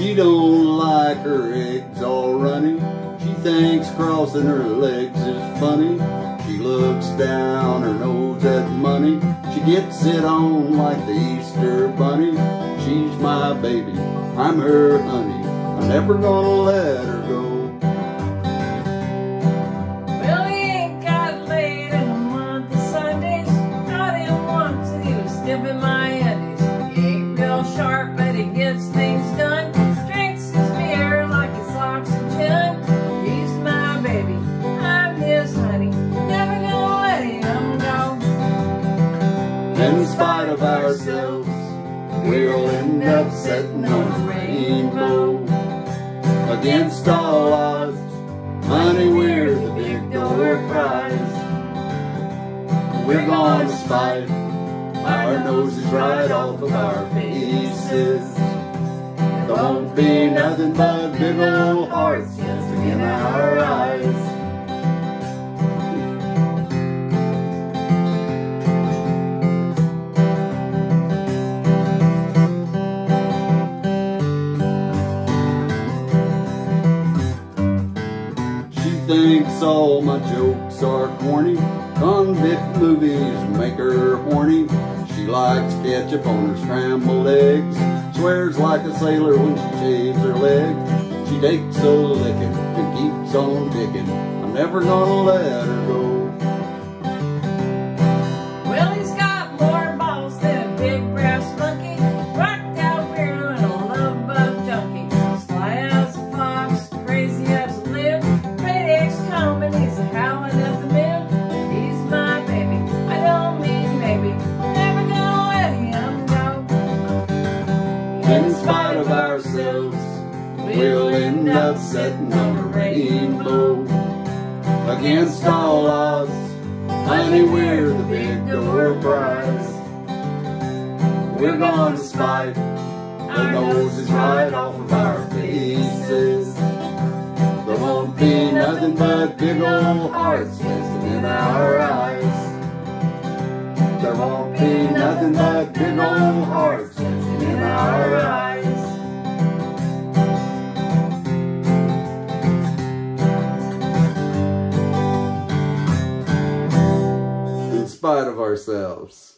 She don't like her eggs all runny. She thinks crossing her legs is funny. She looks down her nose at money. She gets it on like the Easter bunny. She's my baby, I'm her honey. I'm never gonna let her go. My. He ain't real sharp, but he gets things done. In spite of ourselves, we'll end up sitting on a rainbow. Against all odds, money we're the big door prize. We're gonna spite our noses right off of our faces. There won't be nothing but big old hearts just in our eyes. Thinks all my jokes are corny. Convict movies make her horny. She likes ketchup on her scrambled eggs. Swears like a sailor when she shaves her legs. She takes a licking and keeps on picking. I'm never gonna let her go. In spite of ourselves, we'll end up sitting on a rainbow. Against all odds, honey, we're the big door prize. We're gonna spite the noses right off of our faces. There won't be nothing but big old hearts just in our eyes. There won't be nothing but big old hearts In spite of ourselves.